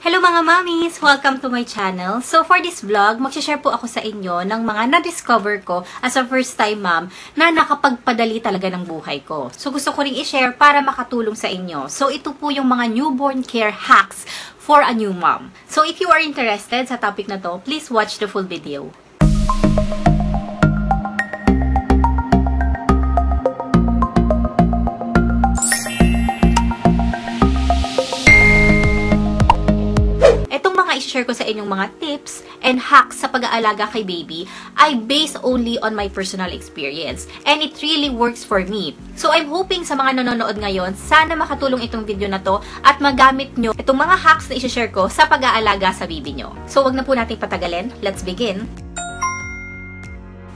Hello mga mommies! Welcome to my channel. So for this vlog, magsishare po ako sa inyo ng mga na-discover ko as a first time mom na nakapagpadali talaga ng buhay ko. So gusto ko rin i-share para makatulong sa inyo. So ito po yung mga newborn care hacks for a new mom. So if you are interested sa topic na to, please watch the full video. Itong mga i-share ko sa inyong mga tips and hacks sa pag-aalaga kay baby ay based only on my personal experience. And it really works for me. So I'm hoping sa mga nanonood ngayon, sana makatulong itong video na to at magamit nyo itong mga hacks na i-share ko sa pag-aalaga sa baby nyo. So wag na po nating patagalin. Let's begin.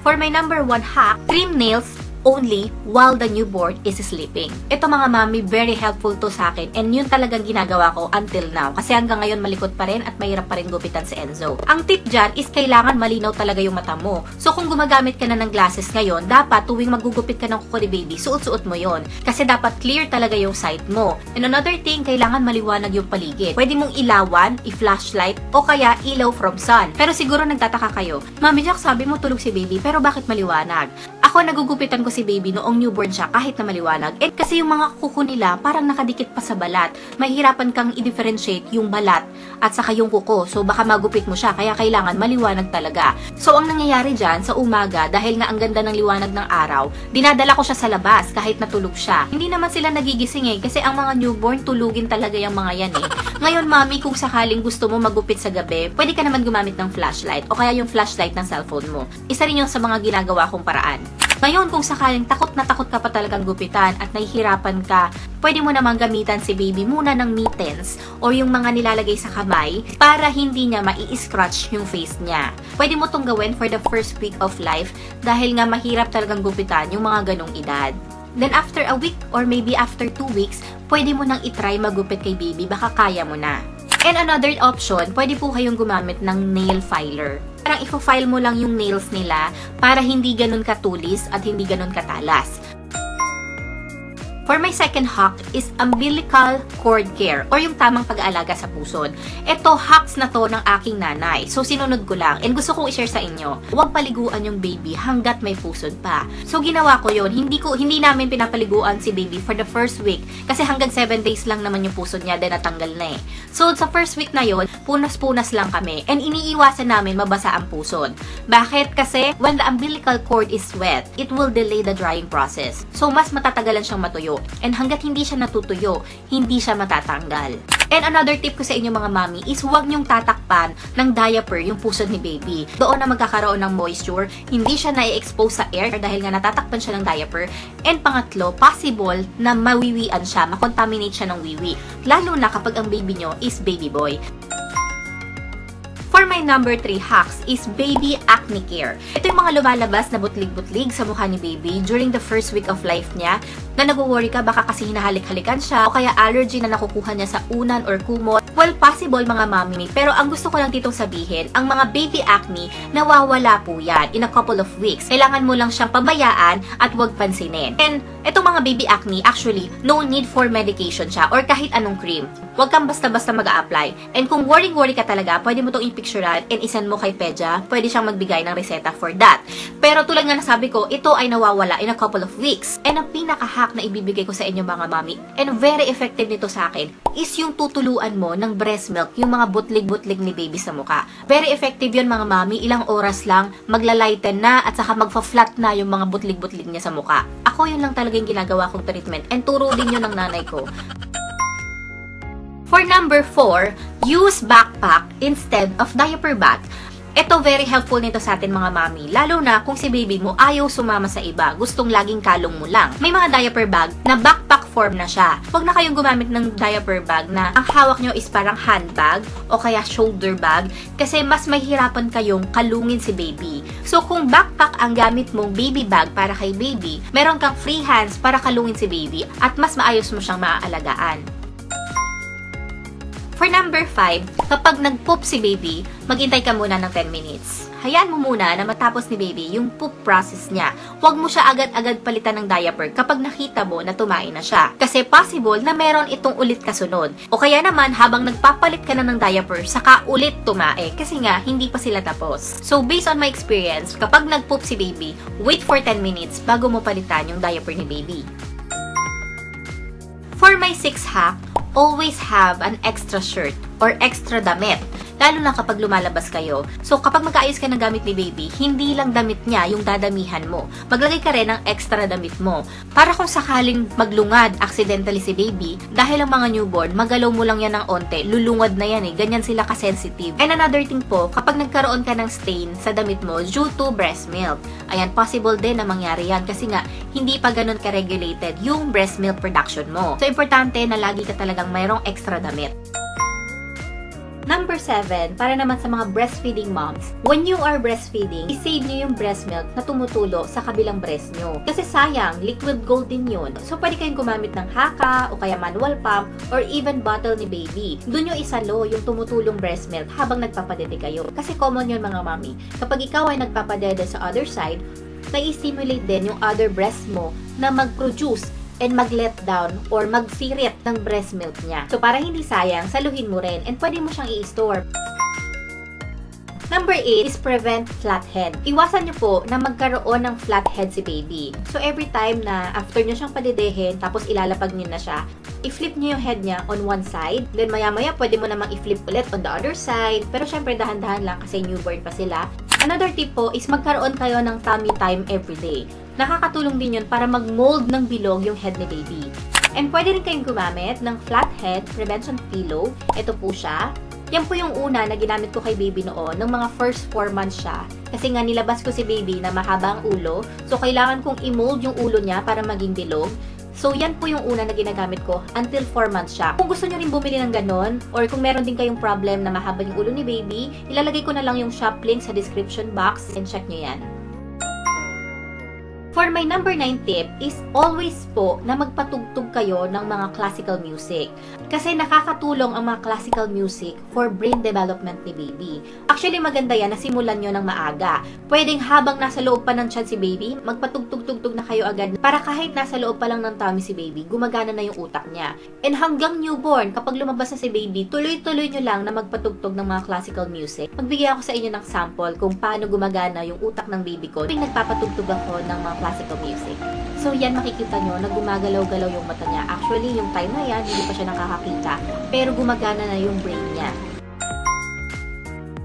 For my number one hack, trim nails only while the newborn is sleeping. Ito mga mami, very helpful to sa akin and yun talagang ginagawa ko until now. Kasi hanggang ngayon malikot pa rin at mahirap pa rin gupitan si Enzo. Ang tip dyan is kailangan malinaw talaga yung mata mo. So kung gumagamit ka na ng glasses ngayon, dapat tuwing magugupit ka ng kuko ni baby, suot-suot mo yon Kasi dapat clear talaga yung sight mo. And another thing, kailangan maliwanag yung paligid. Pwede mong ilawan, i-flashlight, o kaya ilaw from sun. Pero siguro nagtataka kayo, Mami Jack, sabi mo tulog si baby, pero bakit maliwanag? Ako nagugupitan ko si baby noong newborn siya kahit na maliwanag. Eh kasi yung mga kuko nila parang nakadikit pa sa balat. Mahirapan kang i-differentiate yung balat at saka yung kuko. So baka magupit mo siya kaya kailangan maliwanag talaga. So ang nangyayari dyan sa umaga dahil nga ang ganda ng liwanag ng araw, dinadala ko siya sa labas kahit natulog siya. Hindi naman sila nagigising eh kasi ang mga newborn tulugin talaga yung mga yan eh. Ngayon mami kung sakaling gusto mo magupit sa gabi, pwede ka naman gumamit ng flashlight o kaya yung flashlight ng cellphone mo. Isa rin yung sa mga ginagawa kong paraan. Ngayon, kung sakaling takot na takot ka pa talagang gupitan at nahihirapan ka, pwede mo namang gamitan si baby muna ng mittens o yung mga nilalagay sa kamay para hindi niya mai-scratch yung face niya. Pwede mo tong gawin for the first week of life dahil nga mahirap talagang gupitan yung mga ganong edad. Then after a week or maybe after 2 weeks, pwede mo nang itry magupit kay baby, baka kaya mo na. And another option, pwede po kayong gumamit ng nail filer. Parang ifo-file mo lang yung nails nila para hindi ganun katulis at hindi ganun katalas. For my second hack is umbilical cord care or yung tamang pag-aalaga sa pusod. Ito, hacks na to ng aking nanay. So, sinunod ko lang and gusto kong i-share sa inyo. Huwag paliguan yung baby hanggat may pusod pa. So, ginawa ko yon Hindi ko hindi namin pinapaliguan si baby for the first week kasi hanggang 7 days lang naman yung pusod niya then natanggal na eh. So, sa first week na yon punas-punas lang kami and iniiwasan namin mabasa ang pusod. Bakit? Kasi when the umbilical cord is wet, it will delay the drying process. So, mas matatagalan siyang matuyo. And hanggat hindi siya natutuyo, hindi siya matatanggal. And another tip ko sa inyo mga mami is huwag niyong tatakpan ng diaper yung pusod ni baby. Doon na magkakaroon ng moisture, hindi siya na-expose sa air dahil nga natatakpan siya ng diaper. And pangatlo, possible na mawiwian siya, makontaminate siya ng wiwi. Lalo na kapag ang baby nyo is baby boy. For my number 3 hacks is baby acne care. Ito yung mga lumalabas na butlig-butlig sa mukha ni baby during the first week of life niya na nag-worry ka baka kasi hinahalik-halikan siya o kaya allergy na nakukuha niya sa unan or kumot. Well, possible mga mami, pero ang gusto ko lang ditong sabihin, ang mga baby acne, nawawala po yan in a couple of weeks. Kailangan mo lang siyang pabayaan at huwag pansinin. And itong mga baby acne, actually, no need for medication siya or kahit anong cream. Huwag kang basta-basta mag apply And kung worry-worry ka talaga, pwede mo itong ipicturean and isend mo kay Peja. Pwede siyang magbigay ng reseta for that. Pero tulad nga nasabi ko, ito ay nawawala in a couple of weeks. And ang pinaka-hack na ibibigay ko sa inyo mga mami, and very effective nito sa akin, is yung tutuluan mo ng breast milk, yung mga butlig-butlig ni baby sa muka. Very effective yun mga mami, ilang oras lang, maglalighten na at saka magfa-flat na yung mga butlig-butlig niya sa muka. Ako yun lang talaga yung ginagawa kong treatment and turo din yun ng nanay ko. For number 4, use backpack instead of diaper bag. Ito very helpful nito sa atin mga mami, lalo na kung si baby mo ayaw sumama sa iba, gustong laging kalong mo lang. May mga diaper bag na backpack form na siya. Huwag na kayong gumamit ng diaper bag na ang hawak nyo is parang handbag o kaya shoulder bag kasi mas mahirapan kayong kalungin si baby. So kung backpack ang gamit mong baby bag para kay baby, meron kang free hands para kalungin si baby at mas maayos mo siyang maaalagaan. For number 5, kapag nag-poop si baby, maghintay ka muna ng 10 minutes. Hayaan mo muna na matapos ni baby yung poop process niya. Huwag mo siya agad-agad palitan ng diaper kapag nakita mo na tumain na siya. Kasi possible na meron itong ulit kasunod. O kaya naman habang nagpapalit ka na ng diaper, saka ulit tumae. Kasi nga, hindi pa sila tapos. So based on my experience, kapag nag-poop si baby, wait for 10 minutes bago mo palitan yung diaper ni baby. For my 6 hack, always have an extra shirt or extra damit. Lalo na kapag lumalabas kayo. So, kapag mag-aayos ka ng gamit ni baby, hindi lang damit niya yung dadamihan mo. Maglagay ka rin ng extra damit mo. Para kung sakaling maglungad accidentally si baby, dahil ang mga newborn, magalaw mo lang yan ng onte, lulungad na yan eh. Ganyan sila ka-sensitive. And another thing po, kapag nagkaroon ka ng stain sa damit mo due to breast milk, ayan, possible din na mangyari yan kasi nga, hindi pa ganun ka-regulated yung breast milk production mo. So, importante na lagi ka talagang mayroong extra damit. Number 7, para naman sa mga breastfeeding moms, when you are breastfeeding, isave nyo yung breast milk na tumutulo sa kabilang breast nyo. Kasi sayang, liquid gold din yun. So, pwede kayong gumamit ng haka, o kaya manual pump, or even bottle ni baby. Doon nyo isalo yung tumutulong breast milk habang nagpapadede kayo. Kasi common yun mga mami. Kapag ikaw ay nagpapadede sa other side, na-stimulate din yung other breast mo na mag-produce and mag-let down or mag-sirit ng breast milk niya. So, para hindi sayang, saluhin mo rin and pwede mo siyang i-store. Number 8 is prevent flathead. Iwasan nyo po na magkaroon ng flathead si baby. So, every time na after nyo siyang padidehin, tapos ilalapag nyo na siya, i-flip nyo yung head niya on one side. Then, maya-maya, pwede mo namang i-flip ulit on the other side. Pero, syempre, dahan-dahan lang kasi newborn pa sila. Another tip po is magkaroon kayo ng tummy time every day. Nakakatulong din yun para mag-mold ng bilog yung head ni baby. And pwede rin kayong gumamit ng flathead prevention pillow. Ito po siya. Yan po yung una na ginamit ko kay baby noon, nung mga first 4 months siya. Kasi nga nilabas ko si baby na mahaba ang ulo. So, kailangan kong i-mold yung ulo niya para maging bilog. So, yan po yung una na ginagamit ko until 4 months siya. Kung gusto nyo rin bumili ng ganon, or kung meron din kayong problem na mahaba yung ulo ni baby, ilalagay ko na lang yung shop link sa description box and check nyo yan. For my number 9 tip is always po na magpatugtog kayo ng mga classical music. Kasi nakakatulong ang mga classical music for brain development ni baby. Actually, maganda yan na simulan nyo ng maaga. Pwedeng habang nasa loob pa ng tiyan si baby, magpatugtog-tugtog na kayo agad para kahit nasa loob pa lang ng tummy si baby, gumagana na yung utak niya. And hanggang newborn, kapag lumabas na si baby, tuloy-tuloy nyo lang na magpatugtog ng mga classical music. Magbigay ako sa inyo ng sample kung paano gumagana yung utak ng baby ko. Tuwing nagpapatugtog ako ng mga classical music. So, yan makikita nyo na gumagalaw-galaw yung mata niya. Actually, yung time na yan, hindi pa siya nakakakita. Pero gumagana na yung brain niya.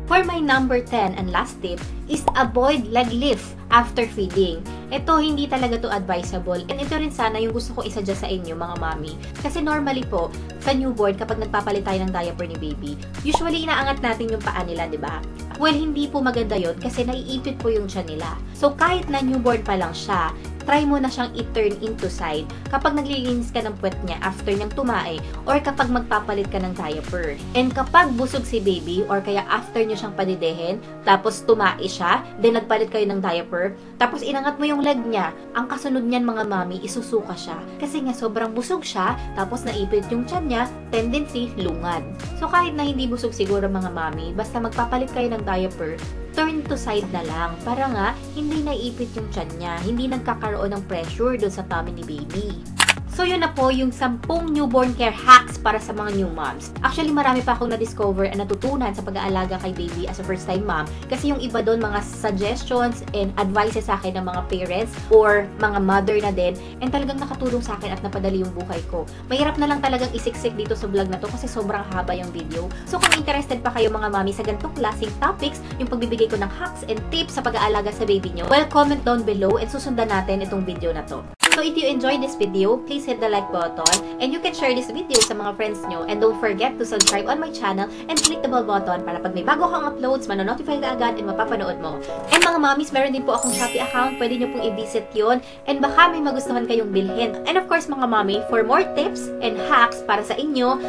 For my number 10 and last tip is avoid leg lift after feeding. Ito, hindi talaga to advisable. And ito rin sana yung gusto ko isa-suggest sa inyo, mga mami. Kasi normally po, sa newborn, kapag nagpapalit tayo ng diaper ni baby, usually inaangat natin yung paa nila, di ba? Well, hindi po maganda yon kasi naiipit po yung tiyan nila. So, kahit na newborn pa lang siya, try mo na siyang i-turn into side kapag naglilinis ka ng puwet niya after niyang tumae or kapag magpapalit ka ng diaper. And kapag busog si baby or kaya after niyo siyang padidehin, tapos tumae siya, then nagpalit kayo ng diaper, tapos inangat mo yung leg niya, ang kasunod niyan mga mami, isusuka siya. Kasi nga sobrang busog siya, tapos naipit yung tiyan niya, tendency, lungad. So kahit na hindi busog siguro mga mami, basta magpapalit kayo ng diaper, turn to side na lang para nga hindi naiipit yung tiyan niya, hindi nagkakaroon ng pressure doon sa tummy ni baby. So, yun na po yung 10 newborn care hacks para sa mga new moms. Actually, marami pa akong na-discover at natutunan sa pag-aalaga kay baby as a first-time mom. Kasi yung iba doon, mga suggestions and advices sa akin ng mga parents or mga mother na din. And talagang nakatulong sa akin at napadali yung buhay ko. Mahirap na lang talagang isiksik dito sa vlog na to kasi sobrang haba yung video. So, kung interested pa kayo mga mami sa ganitong klaseng topics, yung pagbibigay ko ng hacks and tips sa pag-aalaga sa baby nyo, well, comment down below and susundan natin itong video na to. So if you enjoyed this video, please hit the like button and you can share this video sa mga friends nyo and don't forget to subscribe on my channel and click the bell button para pag may bago kang uploads, manonotify ka agad and mapapanood mo. And mga mommies, meron din po akong Shopee account, pwede nyo pong i-visit yun and baka may magustuhan kayong bilhin. And of course mga mommy, for more tips and hacks para sa inyo,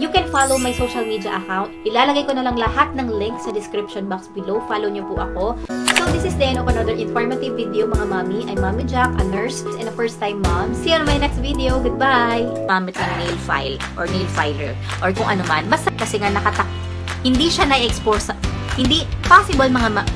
You can follow my social media account. Ilalagay ko na lang lahat ng link sa description box below. Follow nyo po ako. So, this is the end of another informative video, mga mami. I'm Mommy Jack, a nurse and a first-time mom. See you on my next video. Goodbye! Gamit ng nail file or nail filer or kung ano man. Basta kasi nga nakatak... Hindi siya na-expose sa... Hindi possible mga ma-